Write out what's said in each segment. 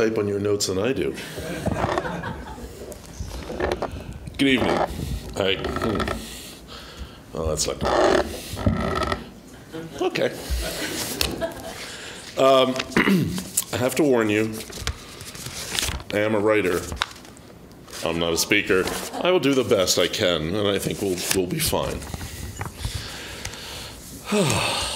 type on your notes than I do. Good evening. Hi. Hmm. Oh, that's good. Okay. Um, I have to warn you, I am a writer. I'm not a speaker. I will do the best I can, and I think we'll, we'll be fine.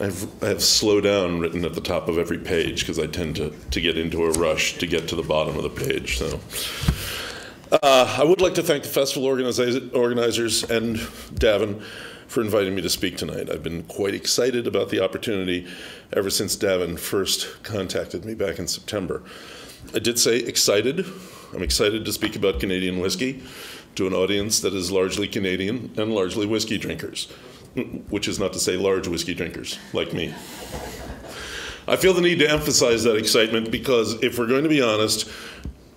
I've, I have slow down written at the top of every page because I tend to, to get into a rush to get to the bottom of the page. So uh, I would like to thank the festival organizers and Davin for inviting me to speak tonight. I've been quite excited about the opportunity ever since Davin first contacted me back in September. I did say excited. I'm excited to speak about Canadian whiskey to an audience that is largely Canadian and largely whiskey drinkers, which is not to say large whiskey drinkers like me. I feel the need to emphasize that excitement because if we're going to be honest,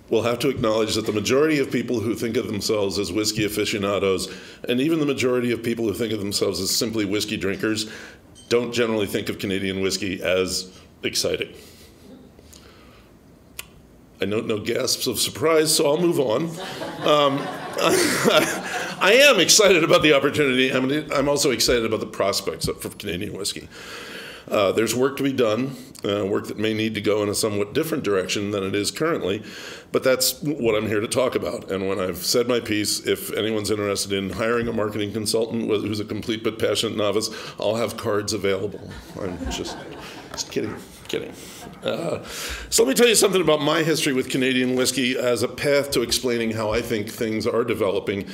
we'll have to acknowledge that the majority of people who think of themselves as whiskey aficionados, and even the majority of people who think of themselves as simply whiskey drinkers, don't generally think of Canadian whiskey as exciting. I note no gasps of surprise, so I'll move on. Um, I am excited about the opportunity. I'm, I'm also excited about the prospects for Canadian whiskey. Uh, there's work to be done, uh, work that may need to go in a somewhat different direction than it is currently, but that's what I'm here to talk about. And when I've said my piece, if anyone's interested in hiring a marketing consultant who's a complete but passionate novice, I'll have cards available. I'm just, just kidding kidding. Uh, so let me tell you something about my history with Canadian whiskey as a path to explaining how I think things are developing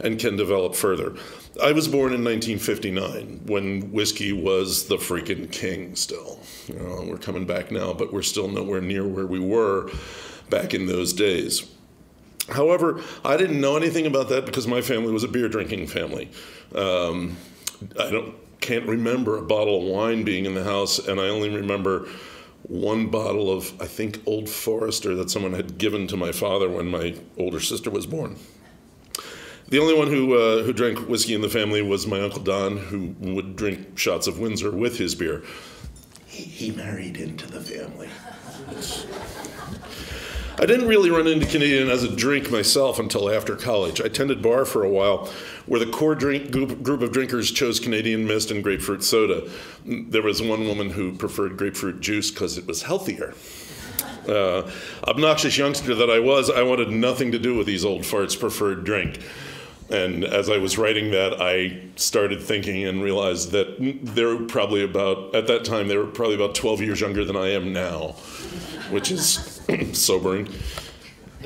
and can develop further. I was born in 1959 when whiskey was the freaking king still. You know, we're coming back now, but we're still nowhere near where we were back in those days. However, I didn't know anything about that because my family was a beer drinking family. Um, I don't can't remember a bottle of wine being in the house, and I only remember one bottle of, I think, Old Forester that someone had given to my father when my older sister was born. The only one who, uh, who drank whiskey in the family was my Uncle Don, who would drink shots of Windsor with his beer. He, he married into the family. I didn't really run into Canadian as a drink myself until after college. I tended bar for a while, where the core drink group, group of drinkers chose Canadian mist and grapefruit soda. There was one woman who preferred grapefruit juice because it was healthier. Uh, obnoxious youngster that I was, I wanted nothing to do with these old farts' preferred drink. And as I was writing that, I started thinking and realized that they were probably about, at that time, they were probably about 12 years younger than I am now, which is sobering.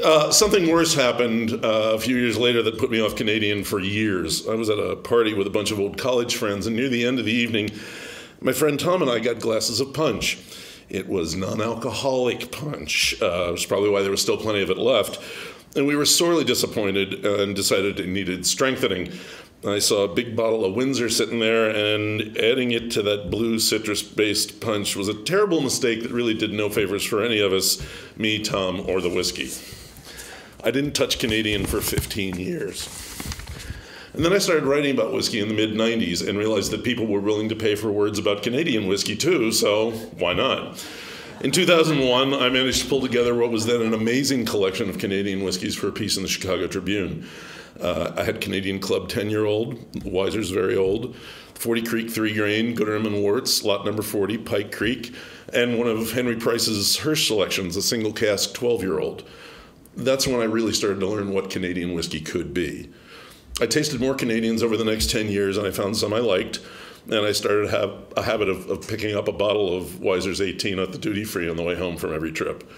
Uh, something worse happened uh, a few years later that put me off Canadian for years. I was at a party with a bunch of old college friends, and near the end of the evening, my friend Tom and I got glasses of punch. It was non alcoholic punch. Uh, was probably why there was still plenty of it left. And we were sorely disappointed and decided it needed strengthening. I saw a big bottle of Windsor sitting there, and adding it to that blue citrus based punch was a terrible mistake that really did no favors for any of us me, Tom, or the whiskey. I didn't touch Canadian for 15 years. And then I started writing about whiskey in the mid 90s and realized that people were willing to pay for words about Canadian whiskey too, so why not? In 2001, I managed to pull together what was then an amazing collection of Canadian whiskeys for a piece in the Chicago Tribune. Uh, I had Canadian Club 10 year old, Wiser's very old, 40 Creek 3 grain, Gooderham and Worts, lot number 40, Pike Creek, and one of Henry Preiss's Hirsch selections, a single cask 12 year old. That's when I really started to learn what Canadian whiskey could be. I tasted more Canadians over the next 10 years, and I found some I liked and I started to have a habit of, of picking up a bottle of Wiser's 18 at the duty free on the way home from every trip.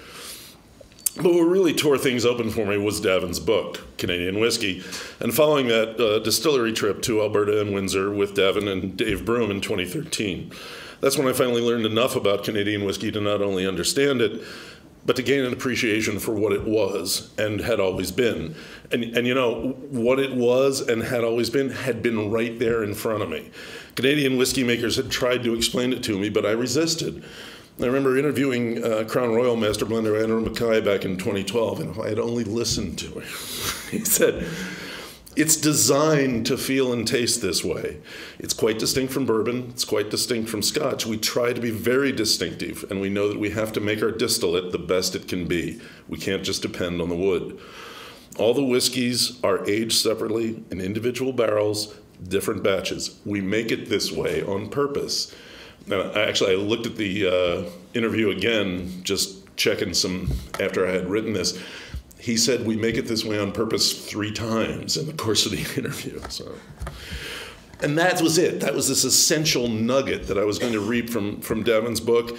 But what really tore things open for me was Davin's book, Canadian Whiskey. And following that uh, distillery trip to Alberta and Windsor with Davin and Dave Broom in 2013. That's when I finally learned enough about Canadian whiskey to not only understand it, but to gain an appreciation for what it was and had always been. And, and you know, what it was and had always been had been right there in front of me. Canadian whiskey makers had tried to explain it to me, but I resisted. I remember interviewing uh, Crown Royal Master Blender Andrew Mackay back in 2012, and I had only listened to him, he said, It's designed to feel and taste this way. It's quite distinct from bourbon, it's quite distinct from scotch. We try to be very distinctive, and we know that we have to make our distillate the best it can be. We can't just depend on the wood. All the whiskeys are aged separately in individual barrels, different batches. We make it this way on purpose. Now, actually, I looked at the uh, interview again, just checking some after I had written this he said we make it this way on purpose three times in the course of the interview. So, and that was it. That was this essential nugget that I was going to reap from from Davin's book,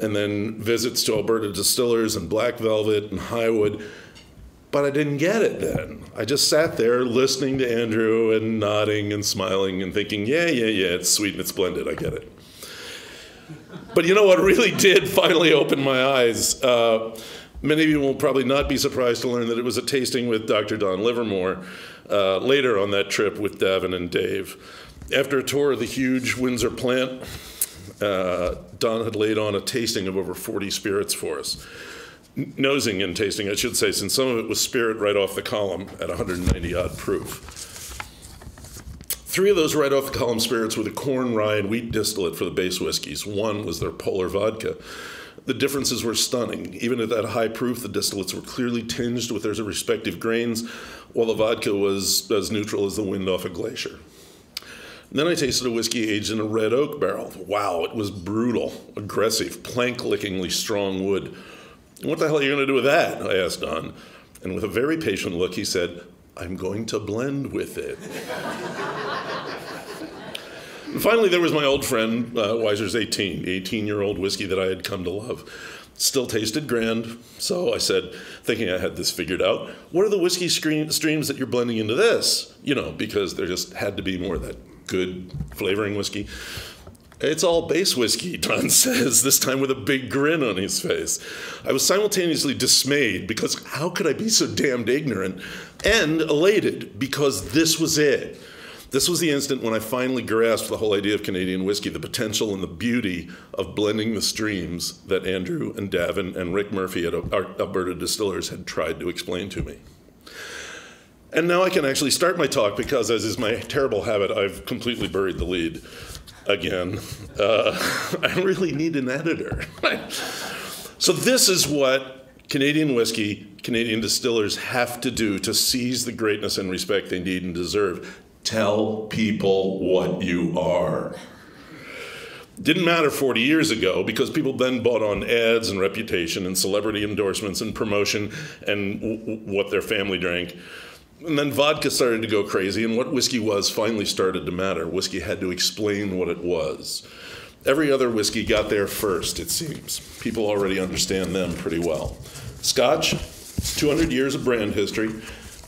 and then visits to Alberta Distillers and Black Velvet and Highwood. But I didn't get it then. I just sat there listening to Andrew and nodding and smiling and thinking, yeah, yeah, yeah, it's sweet and it's blended. I get it. But you know what really did finally open my eyes? Uh, Many of you will probably not be surprised to learn that it was a tasting with Dr. Don Livermore uh, later on that trip with Davin and Dave. After a tour of the huge Windsor plant, uh, Don had laid on a tasting of over 40 spirits for us. Nosing and tasting, I should say, since some of it was spirit right off the column at 190 odd proof. Three of those right off the column spirits were the corn, rye, and wheat distillate for the base whiskeys. One was their polar vodka. The differences were stunning. Even at that high proof, the distillates were clearly tinged with their respective grains, while the vodka was as neutral as the wind off a glacier. Then I tasted a whiskey aged in a red oak barrel. Wow, it was brutal, aggressive, plank lickingly strong wood. What the hell are you going to do with that? I asked Don. And with a very patient look, he said, I'm going to blend with it. And finally, there was my old friend, uh, Wiser's 18, 18 year old whiskey that I had come to love. Still tasted grand, so I said, thinking I had this figured out, what are the whiskey streams that you're blending into this? You know, because there just had to be more of that good flavoring whiskey. It's all base whiskey, Don says, this time with a big grin on his face. I was simultaneously dismayed because how could I be so damned ignorant? And elated because this was it. This was the instant when I finally grasped the whole idea of Canadian whiskey, the potential and the beauty of blending the streams that Andrew and Davin and Rick Murphy at Alberta Distillers had tried to explain to me. And now I can actually start my talk because, as is my terrible habit, I've completely buried the lead again. Uh, I really need an editor. so, this is what Canadian whiskey, Canadian distillers have to do to seize the greatness and respect they need and deserve. Tell people what you are. Didn't matter 40 years ago because people then bought on ads and reputation and celebrity endorsements and promotion and what their family drank. And then vodka started to go crazy, and what whiskey was finally started to matter. Whiskey had to explain what it was. Every other whiskey got there first, it seems. People already understand them pretty well. Scotch, 200 years of brand history,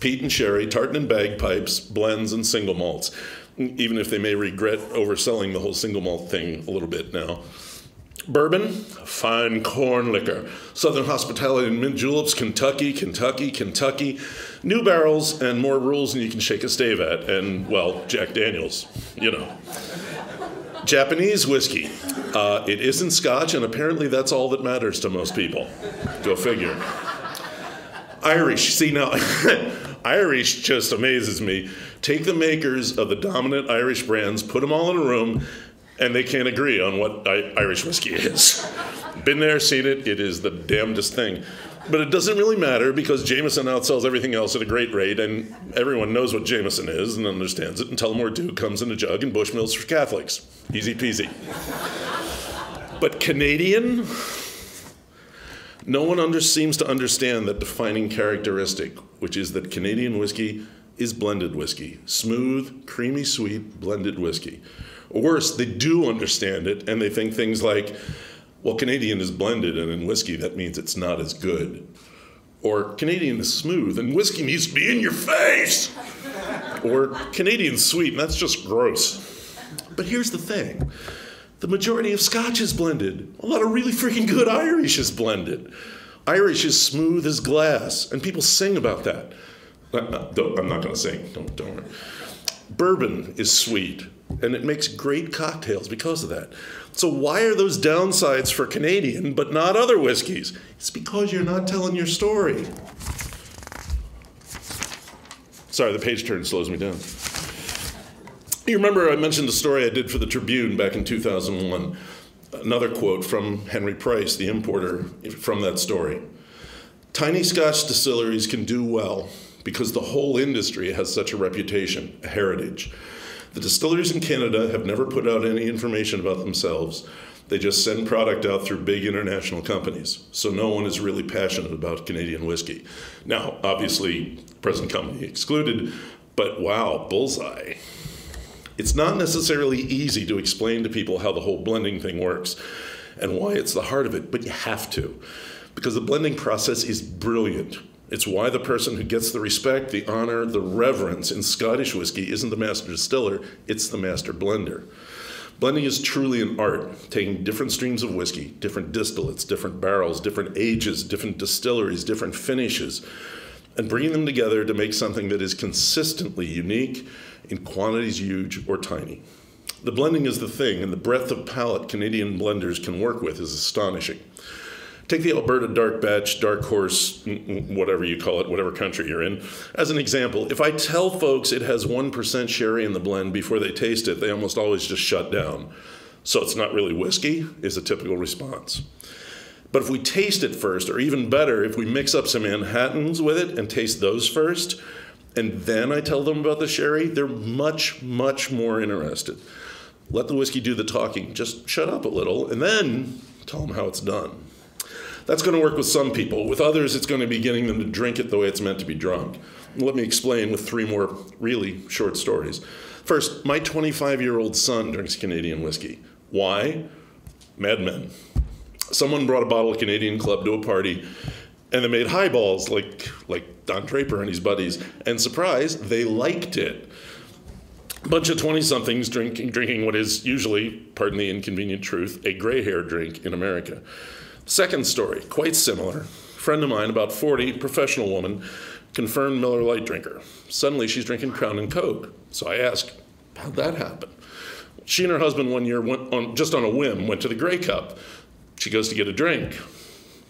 peat and sherry, tartan and bagpipes, blends, and single malts, even if they may regret overselling the whole single malt thing a little bit now. Bourbon, fine corn liquor. Southern hospitality and mint juleps, Kentucky, Kentucky, Kentucky. New barrels and more rules than you can shake a stave at. And, well, Jack Daniels, you know. Japanese whiskey. Uh, it isn't scotch, and apparently that's all that matters to most people. Go figure. Irish. See, now, Irish just amazes me. Take the makers of the dominant Irish brands, put them all in a room, and they can't agree on what Irish whiskey is. Been there, seen it. It is the damnedest thing. But it doesn't really matter because Jameson outsells everything else at a great rate, and everyone knows what Jameson is and understands it. And Tullamore Dew comes in a jug, and Bushmills for Catholics. Easy peasy. but Canadian, no one under, seems to understand that defining characteristic, which is that Canadian whiskey is blended whiskey, smooth, creamy, sweet blended whiskey. Or worse, they do understand it and they think things like, well, Canadian is blended and in whiskey that means it's not as good. Or Canadian is smooth and whiskey needs to be in your face. or Canadian sweet and that's just gross. But here's the thing the majority of Scotch is blended. A lot of really freaking good Irish is blended. Irish is smooth as glass, and people sing about that. Uh, uh, I'm not going to sing. Don't don't worry. Bourbon is sweet, and it makes great cocktails because of that. So why are those downsides for Canadian but not other whiskeys? It's because you're not telling your story. Sorry, the page turn slows me down. You remember I mentioned the story I did for the Tribune back in 2001. Another quote from Henry Preiss, the importer, from that story. Tiny Scotch distilleries can do well because the whole industry has such a reputation, a heritage. The distilleries in Canada have never put out any information about themselves. They just send product out through big international companies. So no one is really passionate about Canadian whiskey. Now, obviously, present company excluded, but wow, bullseye. It's not necessarily easy to explain to people how the whole blending thing works and why it's the heart of it, but you have to. Because the blending process is brilliant. It's why the person who gets the respect, the honor, the reverence in Scottish whiskey isn't the master distiller, it's the master blender. Blending is truly an art, taking different streams of whiskey, different distillates, different barrels, different ages, different distilleries, different finishes, and bringing them together to make something that is consistently unique in quantities huge or tiny. The blending is the thing, and the breadth of palate Canadian blenders can work with is astonishing. Take the Alberta Dark Batch, Dark Horse, whatever you call it, whatever country you're in, as an example. If I tell folks it has 1% sherry in the blend before they taste it, they almost always just shut down. So it's not really whiskey, is a typical response. But if we taste it first, or even better, if we mix up some Manhattans with it and taste those first, and then I tell them about the sherry, they're much, much more interested. Let the whiskey do the talking. Just shut up a little, and then tell them how it's done. That's going to work with some people. With others, it's going to be getting them to drink it the way it's meant to be drunk. Let me explain with three more really short stories. First, my 25 year old son drinks Canadian whiskey. Why? Mad Men. Someone brought a bottle of Canadian Club to a party and they made highballs like like Don Draper and his buddies. And surprise, they liked it. A bunch of 20 somethings drinking, drinking what is usually, pardon the inconvenient truth, a gray hair drink in America. Second story, quite similar. Friend of mine, about 40, professional woman, confirmed Miller Lite drinker. Suddenly she's drinking Crown and Coke. So I ask, how'd that happen? She and her husband one year went on just on a whim went to the Grey Cup. She goes to get a drink.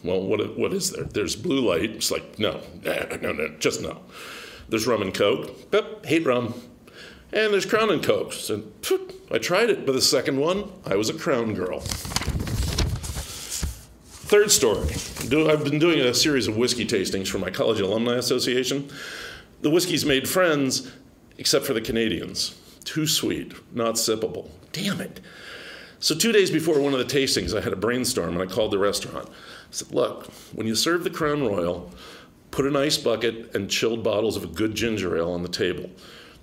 Well, what what is there? There's blue light. It's like no, no, no, just no. There's rum and coke. But hate rum. And there's Crown and Coke. So I tried it, but the second one, I was a Crown girl. Third story. I've been doing a series of whiskey tastings for my college alumni association. The whiskey's made friends, except for the Canadians. Too sweet, not sippable. Damn it. So, two days before one of the tastings, I had a brainstorm and I called the restaurant. I said, Look, when you serve the Crown Royal, put an ice bucket and chilled bottles of a good ginger ale on the table.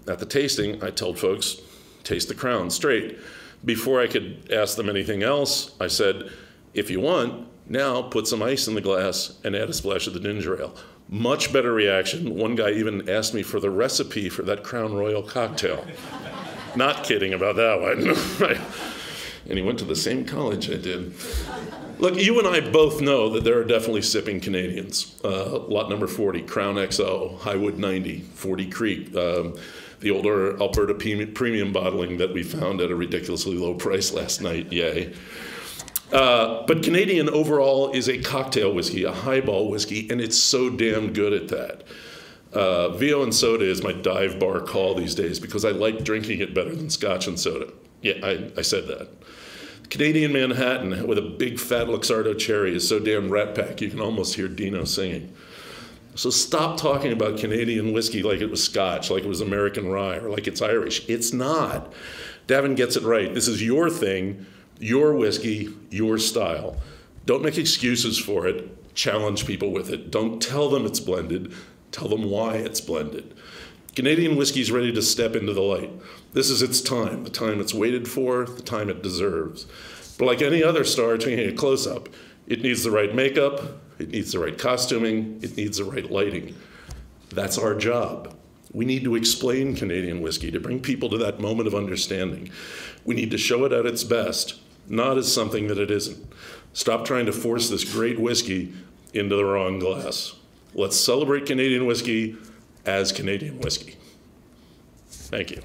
At the tasting, I told folks, taste the Crown straight. Before I could ask them anything else, I said, If you want, now put some ice in the glass and add a splash of the ginger ale. Much better reaction. One guy even asked me for the recipe for that Crown Royal cocktail. Not kidding about that one. and he went to the same college I did. Look, you and I both know that there are definitely sipping Canadians. Uh, lot number 40, Crown XO, Highwood 90, 40 Creek, um, the older Alberta premium bottling that we found at a ridiculously low price last night. Yay. Uh, but Canadian overall is a cocktail whiskey, a highball whiskey, and it's so damn good at that. Uh, VO and soda is my dive bar call these days because I like drinking it better than scotch and soda. Yeah, I, I said that. Canadian Manhattan with a big fat Luxardo cherry is so damn rat pack you can almost hear Dino singing. So stop talking about Canadian whiskey like it was Scotch, like it was American rye, or like it's Irish. It's not. Davin gets it right. This is your thing your whiskey, your style. Don't make excuses for it. Challenge people with it. Don't tell them it's blended. Tell them why it's blended. Canadian whiskey is ready to step into the light. This is its time, the time it's waited for, the time it deserves. But like any other star taking a close up, it needs the right makeup, it needs the right costuming, it needs the right lighting. That's our job. We need to explain Canadian whiskey to bring people to that moment of understanding. We need to show it at its best not as something that it isn't. Stop trying to force this great whiskey into the wrong glass. Let's celebrate Canadian whiskey as Canadian whiskey. Thank you.